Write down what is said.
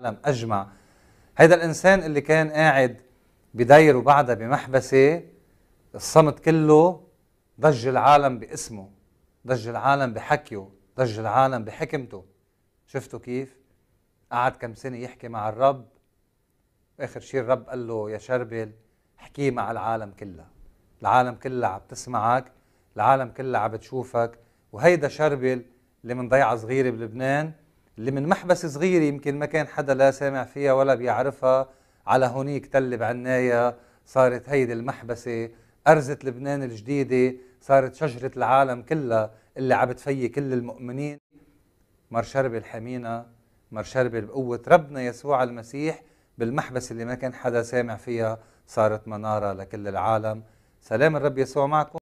العالم أجمع. هيدا الإنسان اللي كان قاعد بداير وبعدها بمحبسة الصمت كله ضج العالم باسمه ضج العالم بحكيه ضج العالم بحكمته. شفتوا كيف؟ قعد كم سنة يحكي مع الرب. آخر شيء الرب قال له يا شربل احكي مع العالم كلها. العالم كلها عم تسمعك العالم كلها عم بتشوفك. وهيدا شربل اللي من ضيعة صغيرة بلبنان اللي من محبس صغيرة يمكن ما كان حدا لا سامع فيها ولا بيعرفها. على هونيك تل بعناية صارت هيدي المحبسة أرزة لبنان الجديدة صارت شجرة العالم كلها اللي عم بتفيي كل المؤمنين. مر شربل حمينا مر شربل بقوة ربنا يسوع المسيح بالمحبس اللي ما كان حدا سامع فيها. صارت منارة لكل العالم. سلام الرب يسوع معكم.